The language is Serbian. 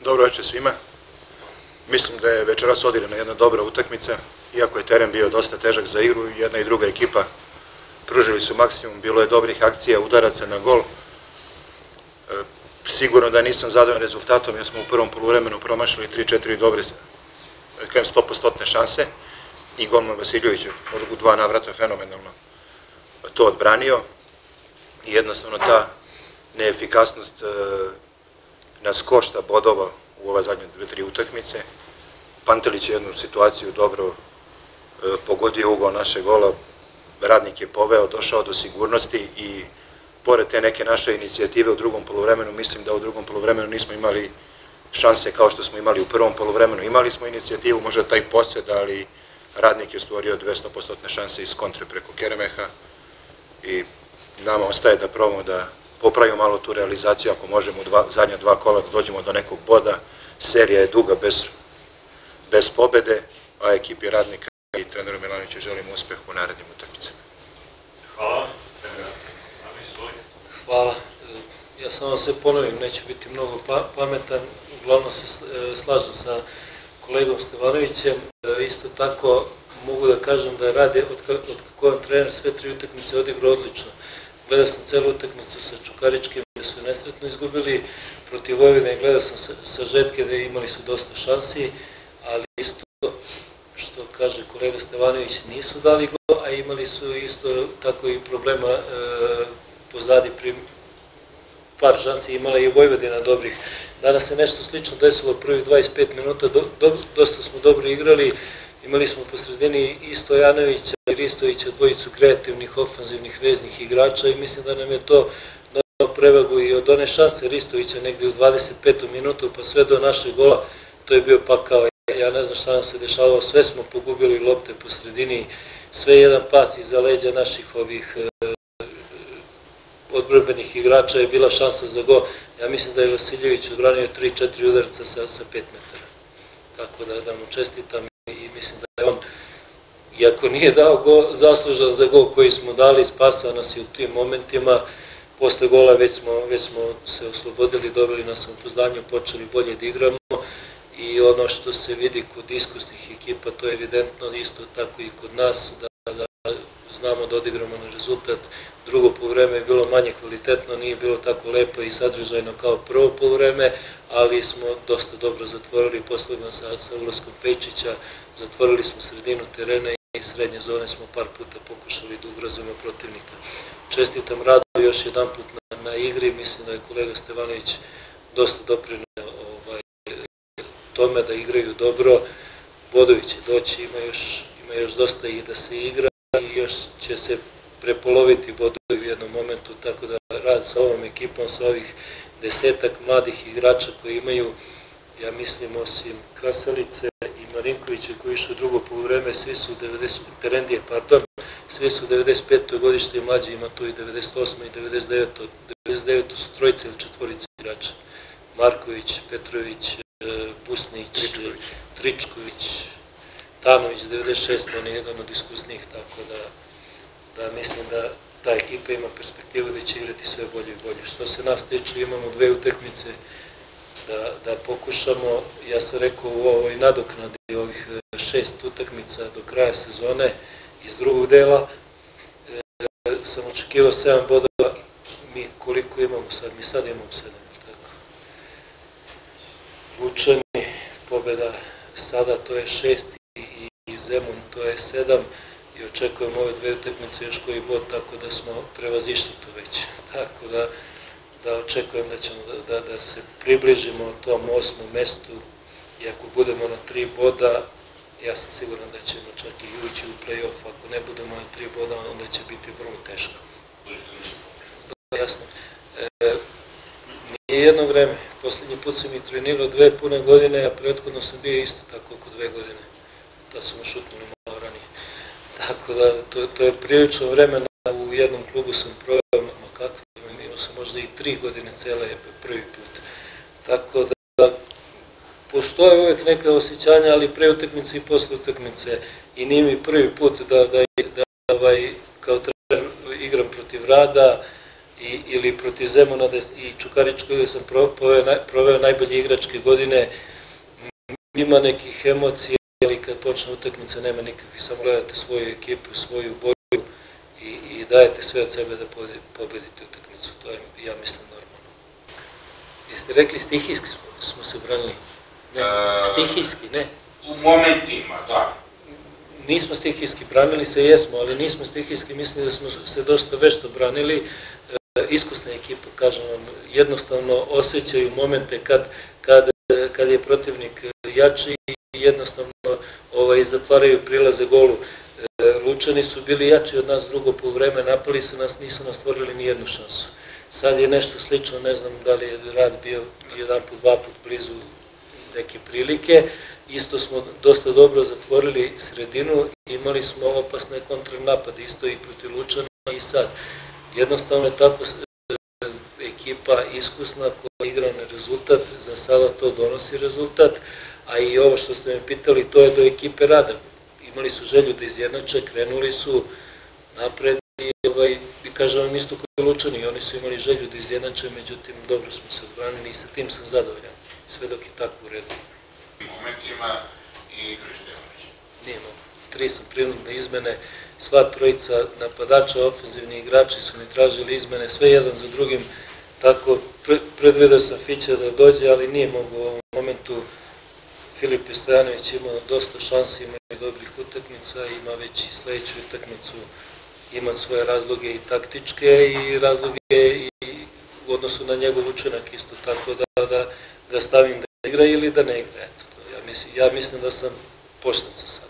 Dobro večer svima. Mislim da je večeras odigrana jedna dobra utakmica, iako je teren bio dosta težak za igru, jedna i druga ekipa pružili su maksimum, bilo je dobrih akcija, udaraca na gol. E, sigurno da nisam zadovoljan rezultatom, jer smo u prvom poluvremenu promašili 3-4 dobre, da kažem 100% šanse i golman Vasiljović u dva navrata fenomenalno to odbranio i jednostavno ta neefikasnost e, nas košta bodova u ova zadnje dve, tri utakmice. Pantelić je jednu situaciju dobro e, pogodio ugao naše gola, radnik je poveo, došao do sigurnosti i pored te neke naše inicijative u drugom polovremenu, mislim da u drugom polovremenu nismo imali šanse kao što smo imali u prvom polovremenu. Imali smo inicijativu, možda taj posjed, ali radnik je stvorio 200% šanse iz kontre preko Keremeha i nama ostaje da probamo da popravimo malo tu realizaciju ako možemo u dva, zadnja dva kola da dođemo do nekog boda. Serija je duga bez, bez pobede, a ekipi radnika i treneru Milanoviću želimo uspeh u narednim utakmicama. Hvala. Hvala. Ja samo se ponovim, neću biti mnogo pa, pametan, uglavnom se e, slažem sa kolegom Stevanovićem. E, isto tako mogu da kažem da rade od, od kako on trener sve tri utakmice odigrao odlično. Gledao sam celu utakmicu sa Čukaričkim gde su nesretno izgubili protiv Vojvodine, gledao sam sa, Žetke gde imali su dosta šansi, ali isto što kaže kolega Stevanović nisu dali go, a imali su isto tako i problema e, pozadi pri par šansi imala i Vojvodina dobrih. Danas se nešto slično desilo prvih 25 minuta, do, do, dosta smo dobro igrali, imali smo po sredini i Stojanovića i Ristovića, dvojicu kreativnih, ofanzivnih, veznih igrača i mislim da nam je to dao prevagu i od one šanse Ristovića negde u 25. minutu pa sve do našeg gola, to je bio pakao. Ja ne znam šta nam se dešavalo, sve smo pogubili lopte po sredini, sve jedan pas iza leđa naših ovih odbrbenih igrača je bila šansa za go. Ja mislim da je Vasiljević odbranio 3-4 udarca sa, sa 5 metara. Tako da, da mu čestitam mislim da je on, iako nije dao go, zaslužan za go koji smo dali, spasao nas i u tim momentima. Posle gola već smo, već smo se oslobodili, dobili na samopoznanju, počeli bolje da igramo i ono što se vidi kod iskusnih ekipa, to je evidentno isto tako i kod nas, da znamo da odigramo na rezultat. Drugo polovreme je bilo manje kvalitetno, nije bilo tako lepo i sadržajno kao prvo polovreme, ali smo dosta dobro zatvorili posledno sa, sa ulazkom Pejčića, zatvorili smo sredinu terena i srednje zone smo par puta pokušali da ugrozimo protivnika. Čestitam radu još jedan put na, na igri, mislim da je kolega Stevanović dosta doprineo ovaj, tome da igraju dobro. Bodović će doći, ima još, ima još dosta i da se igra i još će se prepoloviti bodovi u jednom momentu, tako da rad sa ovom ekipom, sa ovih desetak mladih igrača koji imaju, ja mislim, osim Krasalice i Marinkovića koji su drugo vreme, svi su 90, Perendije, pardon, svi su 95. godište i mlađi, ima tu i 98. i 99. 99. su trojice ili četvorice igrača. Marković, Petrović, Busnić, Tričković, Tričković Tanović 96, on je jedan od iskusnijih, tako da, da mislim da ta ekipa ima perspektivu da će igrati sve bolje i bolje. Što se nas tiče, imamo dve utekmice da, da pokušamo, ja sam rekao u ovoj nadoknadi ovih e, šest utakmica do kraja sezone iz drugog dela, e, sam očekivao 7 bodova, mi koliko imamo sad, mi sad imamo 7, tako. Lučani, pobeda sada to je šesti Zemun to je sedam i očekujemo ove dve utakmice još koji bod, tako da smo prevazišli to već. Tako da, da očekujem da ćemo da, da, da se približimo tom osmom mestu i ako budemo na tri boda, ja sam siguran da ćemo čak i ući u play-off, ako ne budemo na tri boda, onda će biti vrlo teško. Da, jasno. E, nije jedno vreme, poslednji put sam i trenirao dve pune godine, a prethodno sam bio isto tako oko dve godine. Da su me šutnuli malo ranije. Tako da, to, to je prilično vremena, u jednom klubu sam proveo, ma kako, imao sam možda i tri godine cele prvi put. Tako da, postoje uvek neka osjećanja, ali pre utakmice i posle utakmice. I nije mi prvi put da, da, da, da ovaj, kao trener igram protiv rada i, ili protiv Zemuna da, i Čukaričkoj gde sam proveo, proveo najbolje igračke godine, ima nekih emocija, ali kad počne utakmica nema nikakvih, samo gledate svoju ekipu, svoju boju i, i dajete sve od sebe da pobedite utakmicu. To je, ja mislim, normalno. Jeste rekli stihijski smo, smo se branili? Ne, e, stihijski, ne. U momentima, da. Nismo stihijski, branili se jesmo, ali nismo stihijski, mislim da smo se dosta vešto branili. E, iskusna ekipa, kažem vam, jednostavno osjećaju momente kad, kad, kad je protivnik jači i jednostavno ovaj, zatvaraju prilaze golu. E, Lučani su bili jači od nas drugo po vreme, napali su nas, nisu nas stvorili ni jednu šansu. Sad je nešto slično, ne znam da li je rad bio jedan put, dva put blizu neke prilike. Isto smo dosta dobro zatvorili sredinu, imali smo opasne kontranapade, isto i protiv Lučana i sad. Jednostavno je tako e, ekipa iskusna koja igra na rezultat, za sada to donosi rezultat, a i ovo što ste me pitali, to je do ekipe rada. Imali su želju da izjednače, krenuli su napred i, ovaj, i kažem vam isto koji Lučani, oni su imali želju da izjednače, međutim dobro smo se odbranili i sa tim sam zadovoljan, sve dok je tako u redu. Momentima i Krištjanović. Nije mogu. Tri sam prinudne izmene, sva trojica napadača, ofenzivni igrači su mi tražili izmene, sve jedan za drugim, tako predvedao sam Fića da dođe, ali nije mogu u ovom momentu Filip Stojanović ima dosta šansi, ima i dobrih utakmica, ima već i sledeću utakmicu, ima svoje razloge i taktičke i razloge i u odnosu na njegov učenak isto tako da, da ga stavim da igra ili da ne igra. Eto, to, ja, mislim, ja mislim da sam pošten sa.